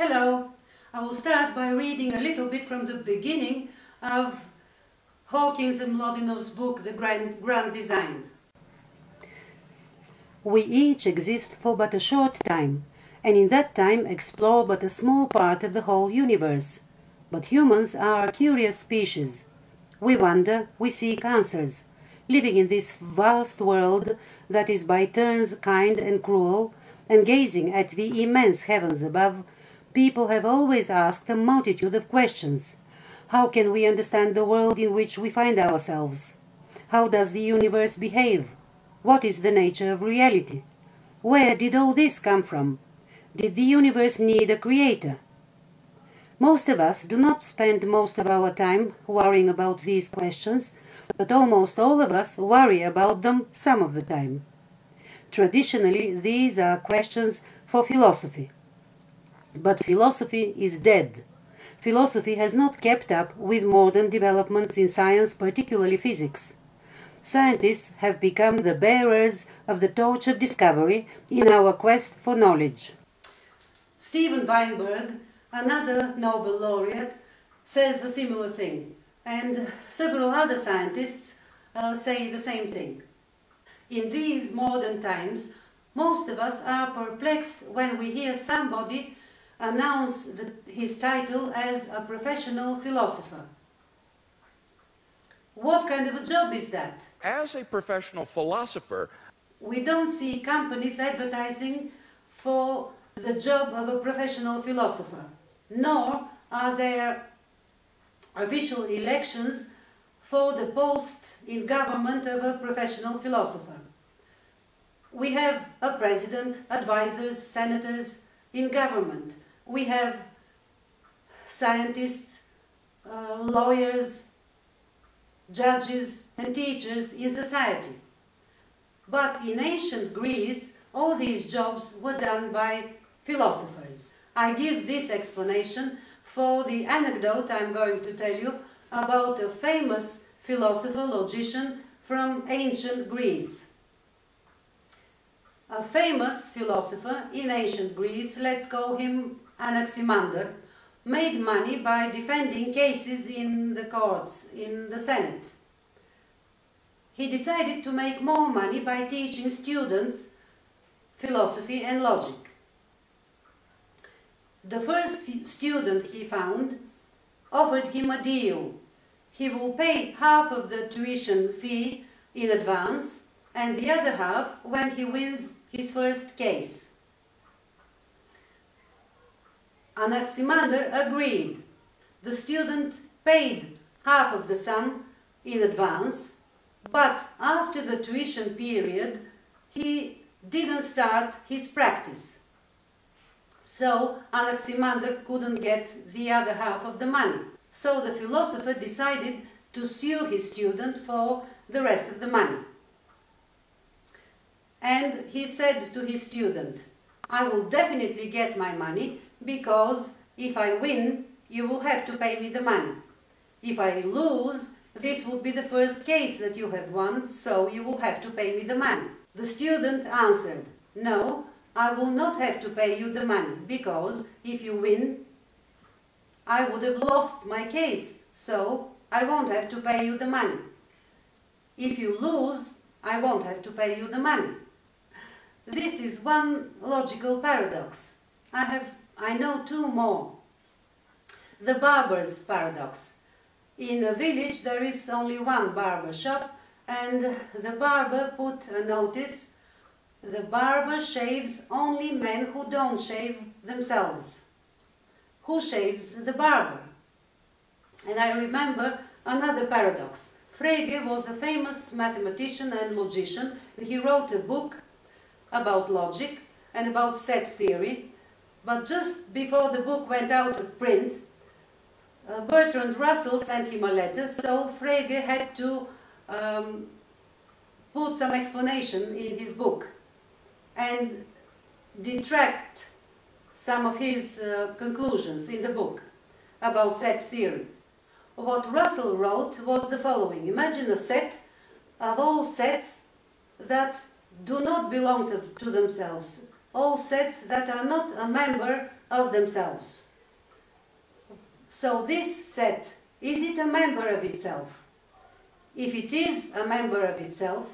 Hello. I will start by reading a little bit from the beginning of Hawking's and Mlodinow's book, The Grand, Grand Design. We each exist for but a short time, and in that time explore but a small part of the whole universe. But humans are a curious species. We wonder, we seek answers, living in this vast world that is by turns kind and cruel, and gazing at the immense heavens above, people have always asked a multitude of questions. How can we understand the world in which we find ourselves? How does the universe behave? What is the nature of reality? Where did all this come from? Did the universe need a creator? Most of us do not spend most of our time worrying about these questions, but almost all of us worry about them some of the time. Traditionally, these are questions for philosophy. But philosophy is dead. Philosophy has not kept up with modern developments in science, particularly physics. Scientists have become the bearers of the torch of discovery in our quest for knowledge. Steven Weinberg, another Nobel laureate, says a similar thing, and several other scientists uh, say the same thing. In these modern times, most of us are perplexed when we hear somebody announce the, his title as a professional philosopher. What kind of a job is that? As a professional philosopher, we don't see companies advertising for the job of a professional philosopher, nor are there official elections for the post in government of a professional philosopher. We have a president, advisors, senators in government we have scientists, uh, lawyers, judges and teachers in society. But in ancient Greece, all these jobs were done by philosophers. I give this explanation for the anecdote I'm going to tell you about a famous philosopher, logician from ancient Greece. A famous philosopher in ancient Greece, let's call him Anaximander, made money by defending cases in the courts, in the Senate. He decided to make more money by teaching students philosophy and logic. The first student he found offered him a deal. He will pay half of the tuition fee in advance and the other half when he wins his first case. Anaximander agreed. The student paid half of the sum in advance, but after the tuition period, he didn't start his practice. So Anaximander couldn't get the other half of the money. So the philosopher decided to sue his student for the rest of the money. And he said to his student, I will definitely get my money because if I win, you will have to pay me the money. If I lose, this would be the first case that you have won, so you will have to pay me the money. The student answered, no, I will not have to pay you the money, because if you win, I would have lost my case, so I won't have to pay you the money. If you lose, I won't have to pay you the money. This is one logical paradox. I have I know two more. The barber's paradox. In a village there is only one barber shop and the barber put a notice the barber shaves only men who don't shave themselves. Who shaves the barber? And I remember another paradox. Frege was a famous mathematician and logician he wrote a book about logic and about set theory but just before the book went out of print, uh, Bertrand Russell sent him a letter, so Frege had to um, put some explanation in his book and detract some of his uh, conclusions in the book about set theory. What Russell wrote was the following. Imagine a set of all sets that do not belong to, to themselves all sets that are not a member of themselves. So this set, is it a member of itself? If it is a member of itself,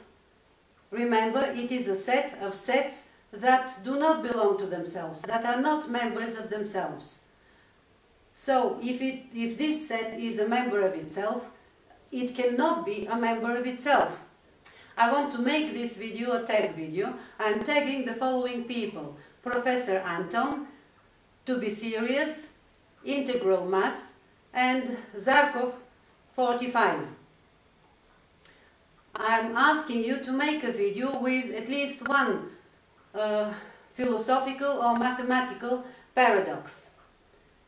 remember it is a set of sets that do not belong to themselves, that are not members of themselves. So if, it, if this set is a member of itself, it cannot be a member of itself. I want to make this video a tag video. I'm tagging the following people. Professor Anton, To Be Serious, Integral Math, and Zarkoff 45. I'm asking you to make a video with at least one uh, philosophical or mathematical paradox.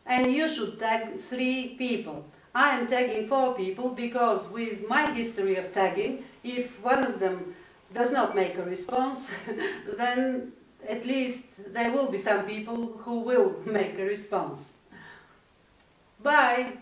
And you should tag three people. I am tagging four people because with my history of tagging, if one of them does not make a response, then at least there will be some people who will make a response. Bye!